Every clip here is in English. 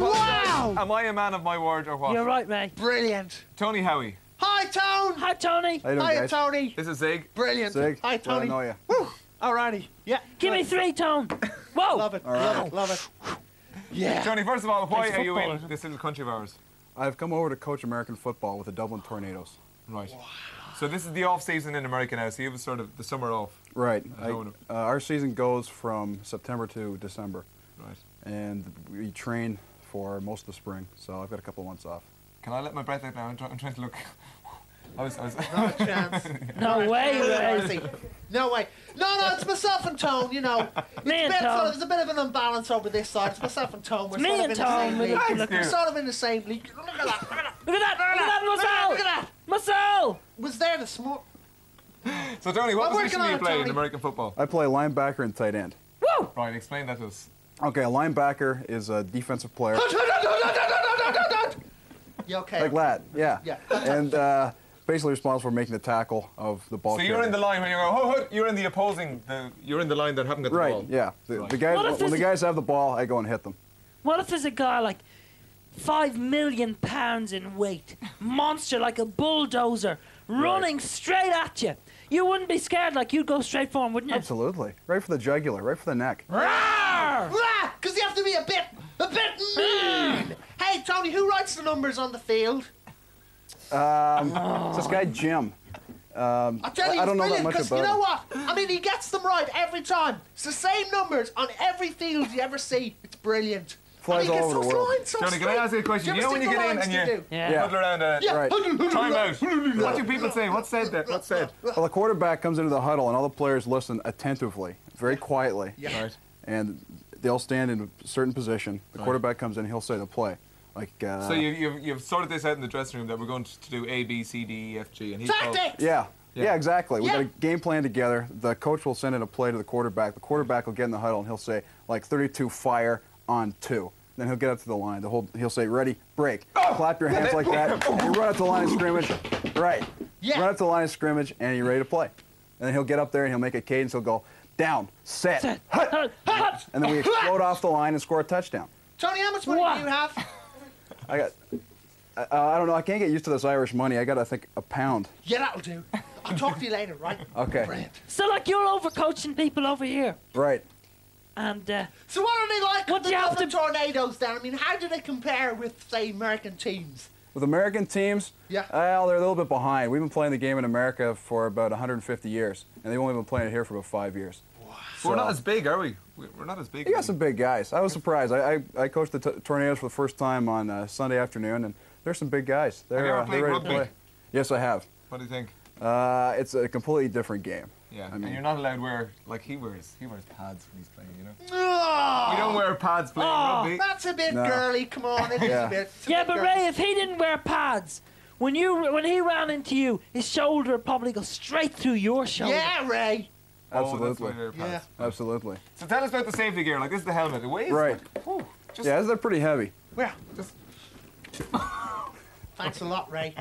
Wow! Am I a man of my word or what? You're right, Ray. Brilliant. Tony Howey. Hi, Tone. Hi, Tony. How you doing, Hiya, guys? Tony. This is Zig. Brilliant. Sig? Hi, Glad I Tony. know you. Woo. Alrighty. Yeah. Give me three, Tone. Whoa. Love it. Love it. Love it. Yeah. Tony, first of all, why Thanks, are you in this little country of ours? I've come over to coach American football with the Dublin Tornadoes. Right. Wow. So this is the off season in America now. So you have sort of the summer off. Right. I I- don't uh, our season goes from September to December, Right. and we train for most of the spring. So I've got a couple of months off. Can I let my breath out now? I'm, try- I'm trying to look. I was. I was Not a chance. No way, Ray. Mercy. No way. No, no, it's myself and Tone, you know. It's Me a and Tone. sort of- there's a bit of an imbalance over this side. It's myself and Tone. We're Me sort of and in the Tone, same we league. look- look- We're sort of in the same league. Look at that. Look at that. Look at that. Look at that Look at that. Muscle. Was there this morning? so Tony, what I'm position do you it, play in American football? I play linebacker and tight end. Woo. Right. Explain that to us. Okay, a linebacker is a defensive player. You okay? like that, yeah. Yeah. and uh, basically responsible for making the tackle of the ball So you're carrier. in the line when you go. Oh, oh, you're in the opposing. The, you're in the line that haven't got the Right, ball. yeah. The, Right. the guys, when the guys have the ball, I go and hit them. What if there's a guy like five million pounds in weight, monster like a bulldozer, running straight at you? You wouldn't be scared, like you'd go straight for him, wouldn't you? Absolutely. Right for the jugular, right for the neck. Rawr! Because you have to be a bit, a bit mean. Hey, Tony, who writes the numbers on the field? Um, it's this guy, Jim. Um, I tell you, I don't know that brilliant much because about you know him. what? I mean, he gets them right every time. It's the same numbers on every field you ever see. It's brilliant. Flies and all over the world. lines so Johnny, can I ask you a question? Do You know when you get in and they you do? Yeah. huddle around a Yeah. Right. time out. What do people say? What's said there? What's said? Well, the quarterback comes into the huddle, and all the players listen attentively, very quietly. Yeah. Right. And they'll stand in a certain position. The Right. quarterback comes in, he'll say the play. Like, uh, So you, you've, you've sorted this out in the dressing room that we're going to do A, B, C, D, E, F, G, and he's called- Tactics. Yeah. Yeah. Yeah, exactly. We Yeah. got a game plan together. The coach will send in a play to the quarterback. The quarterback will get in the huddle and he'll say like 32 fire on two. Then he'll get up to the line. The whole he'll say ready break. Oh! Clap your hands like that. You run up to the line of scrimmage. Right. Yeah. Run up to the line of scrimmage and you're ready to play. And then he'll get up there and he'll make a cadence. He'll go down, set, Set, hut, hut, hut. and then we explode off the line and score a touchdown. Tony, how much money What? do you have? I got. Uh, I don't know. I can't get used to this Irish money. I got, I think, a pound. Yeah, that'll do. I'll talk to you later, right? Okay. Brilliant. So like you're overcoaching people over here, Right. and uh, So what are they like? What the do you have Dublin to- tornadoes down? I mean, how do they compare with, say, American teams? With American teams, Yeah. well, they're a little bit behind. We've been playing the game in America for about 150 years, and they've only been playing it here for about five years. We're not as big, are we? We- We're not as big. You got some big guys. I was surprised. I, I, I coached the t- Tornadoes for the first time on uh, Sunday afternoon, and there's some big guys. They're, you ever uh, they're ready to play. Yes, I have. What do you think? Uh, it's a completely different game. Yeah, I and mean- you're not allowed to wear like he wears. He wears pads when he's playing. You know. Oh, We don't wear pads playing Oh, rugby. That's a bit No. girly. Come on, it is Yeah. a bit. it's a yeah, bit but girly. Ray, if he didn't wear pads, when you when he ran into you, his shoulder probably go straight through your shoulder. Yeah, Ray. Oh, that's Absolutely. why they. Absolutely. So tell us about the safety gear. Like this is the helmet. It weighs. Right. Like, whew, just, Yeah, they're pretty heavy. Yeah. just thanks a lot, Ray.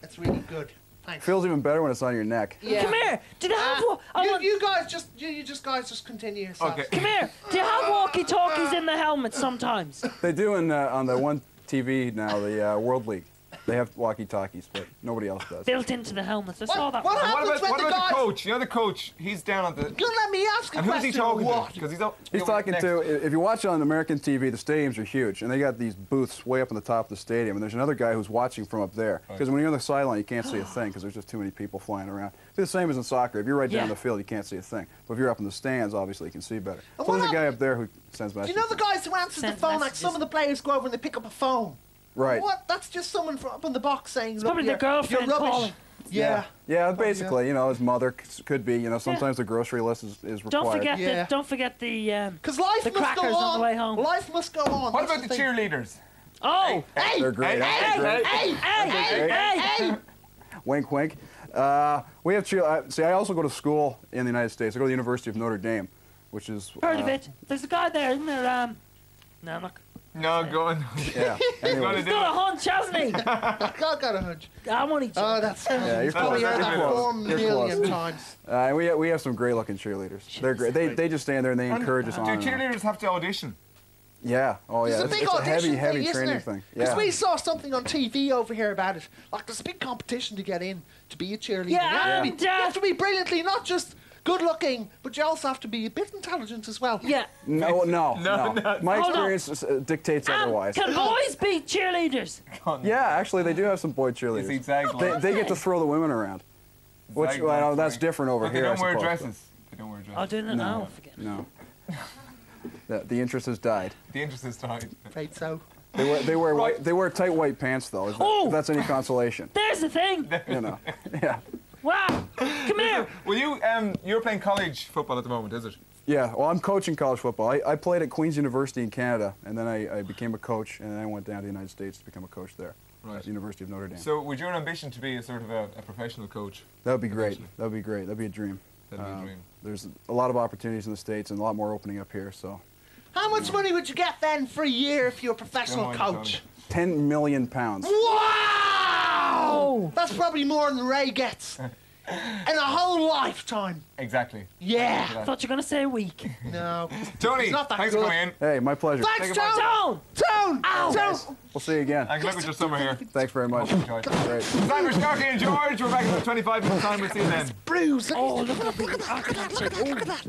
That's really good. Thanks. Feels even better when it's on your neck. yeah. Come here. Do you have? Uh, wa- I you, want- you guys just you, you just guys just continue yourselves. Okay. Come here. Do you have walkie-talkies in the helmet sometimes? They do in, uh, on the one TV now, the uh, World League. They have walkie-talkies, but nobody else does. Built into the helmets. I What- saw that. what one. And what happens about when what the about the guys- coach? You know the coach. He's down on the. You let me ask a And who's he talking what? to? Because he's up. He's talking next. to, if you watch it on American TV, the stadiums are huge, and they got these booths way up on the top of the stadium, and there's another guy who's watching from up there. Because when you're on the sideline, you can't see a thing, because there's just too many people flying around. It's the same as in soccer. If you're right down Yeah. the field, you can't see a thing. But if you're up in the stands, obviously you can see better. And So what there's a guy up there who sends messages. Do you know the guys who answer the Send phone? Like some of the players go over and they pick up a phone. Right. What? That's just someone from up in the box saying, "Look, probably their you're- girlfriend you're rubbish." calling. Yeah. Yeah, basically, you know, his mother could be, you know, sometimes Yeah. the grocery list is, is required. Don't forget Yeah. the don't forget the um, Because life The must go on on. the way home. Life must go on. What That's about the thing. cheerleaders? oh Hey, They're great. Hey, they hey, great? hey, hey hey, hey hey. hey. Wink, wink. Uh, we have cheer. Uh, see, I also go to school in the United States. I go to the University of Notre Dame, which is. Heard of uh, it? There's a guy there, isn't there? Um, no, look. No, go on. Yeah. Gotta Anyway. He's do got a it. hunch, hasn't he? I got a hunch. I'm only joking. Oh, that's. Yeah, you're probably heard You're that close. four You're million close. times. Uh, and we, we have some great looking cheerleaders. They're great. They, they just stand there and they encourage us Do on. and on. cheerleaders have to audition? Yeah. Oh yeah. It's a It's, big it's a audition heavy, heavy thing, isn't training it? thing. Because Yeah. we saw something on TV over here about it. Like there's a big competition to get in to be a cheerleader. Yeah, you, have to and, be, you uh, have to be brilliantly, not just good looking, but you also have to be a bit intelligent as well. Yeah. No, no, No, no. no. My Hold experience uh, dictates And otherwise. can boys be cheerleaders? Yeah, actually, they do have some boy cheerleaders. It's exactly. They, they get to throw the women around. Which, Exactly. well, that's different over But here. they I don't wear suppose, but- dresses. They don't wear dresses. I didn't No, know. Forget it. no. the, the interest has died. The interest is tied. Afraid so. They wear, they wear, Right. white, they wear tight white pants, though. If, that- Oh! if that's any consolation. There's the thing. You know. Yeah. Wow. Come here. Well, you um, you're playing college football at the moment, is it? Yeah. Well, I'm coaching college football. I, I played at Queen's University in Canada, and then I, I became a coach, and then I went down to the United States to become a coach there. Right. At the University of Notre Dame. So, would your ambition to be a sort of a, a professional coach? that would be great. That would be great. That would be a dream. That'd be a Um, dream. There's a lot of opportunities in the States and a lot more opening up here, so. How much money would you get then for a year if you're a professional coach? 10 million pounds. Wow! That's probably more than Ray gets in a whole lifetime. Exactly. Yeah. I thought you were going to say a week. No. Tony, not that thanks good. for coming in. Hey, my pleasure. Thanks, Take a bite. Tone! Don't. Tone! Tone! We'll see you again. And good luck with your summer here. Thanks very much. Enjoy. Great. Time for Sparky and George. We're back in 25 minutes time. We'll see you then. Bruise. Oh, look at that. Look at that. Look at that.